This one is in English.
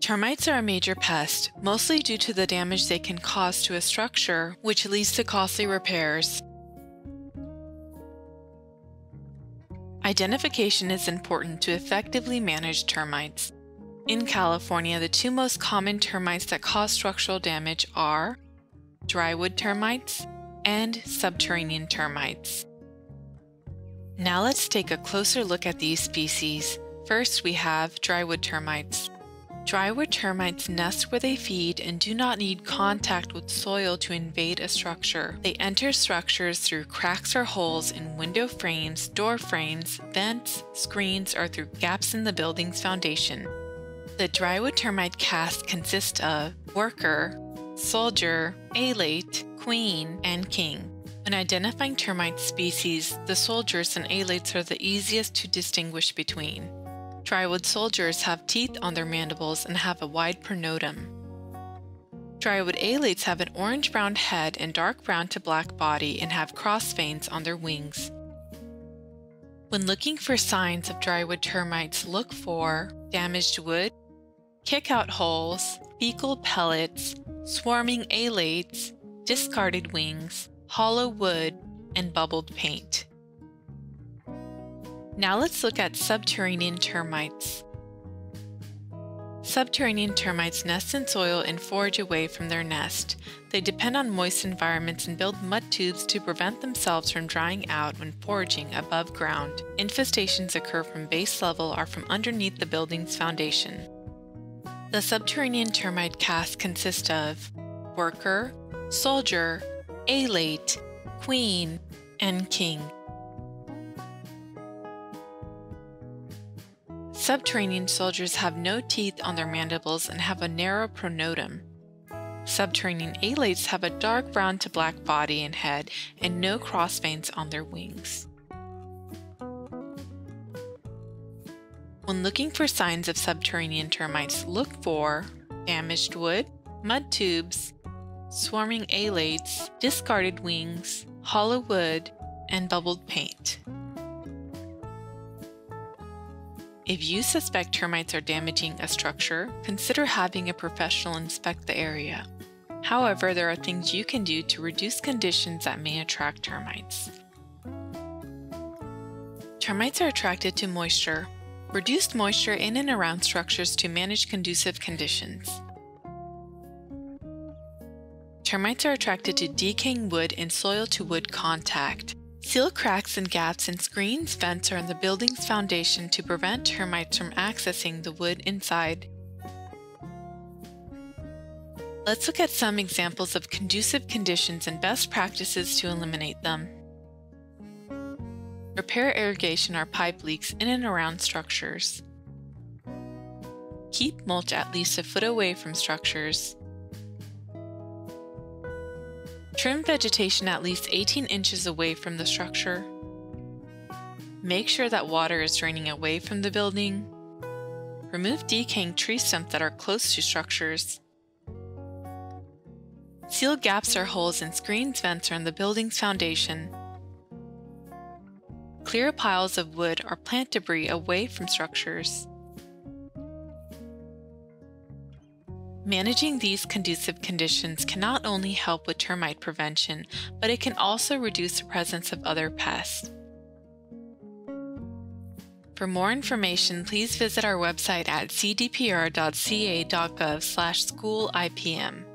Termites are a major pest, mostly due to the damage they can cause to a structure, which leads to costly repairs. Identification is important to effectively manage termites. In California, the two most common termites that cause structural damage are drywood termites and subterranean termites. Now let's take a closer look at these species. First, we have drywood termites. Drywood termites nest where they feed and do not need contact with soil to invade a structure. They enter structures through cracks or holes in window frames, door frames, vents, screens, or through gaps in the building's foundation. The drywood termite caste consists of worker, soldier, alate, queen, and king. When identifying termite species, the soldiers and alates are the easiest to distinguish between. Drywood soldiers have teeth on their mandibles and have a wide pronotum. Drywood alates have an orange-brown head and dark brown to black body and have cross veins on their wings. When looking for signs of drywood termites, look for damaged wood, kick-out holes, fecal pellets, swarming alates, discarded wings, hollow wood, and bubbled paint. Now let's look at subterranean termites. Subterranean termites nest in soil and forage away from their nest. They depend on moist environments and build mud tubes to prevent themselves from drying out when foraging above ground. Infestations occur from base level or from underneath the building's foundation. The subterranean termite caste consists of worker, soldier, alate, queen, and king. Subterranean soldiers have no teeth on their mandibles and have a narrow pronotum. Subterranean alates have a dark brown to black body and head and no cross veins on their wings. When looking for signs of subterranean termites, look for damaged wood, mud tubes, swarming alates, discarded wings, hollow wood, and bubbled paint. If you suspect termites are damaging a structure, consider having a professional inspect the area. However, there are things you can do to reduce conditions that may attract termites. Termites are attracted to moisture. Reduce moisture in and around structures to manage conducive conditions. Termites are attracted to decaying wood and soil to wood contact. Seal cracks and gaps in screens, vents, or in the building's foundation to prevent termites from accessing the wood inside. Let's look at some examples of conducive conditions and best practices to eliminate them. Repair irrigation or pipe leaks in and around structures. Keep mulch at least a foot away from structures. Trim vegetation at least 18 inches away from the structure. Make sure that water is draining away from the building. Remove decaying tree stumps that are close to structures. Seal gaps or holes in screens, vents, or in the building's foundation. Clear piles of wood or plant debris away from structures. Managing these conducive conditions can not only help with termite prevention, but it can also reduce the presence of other pests. For more information, please visit our website at cdpr.ca.gov/schoolipm.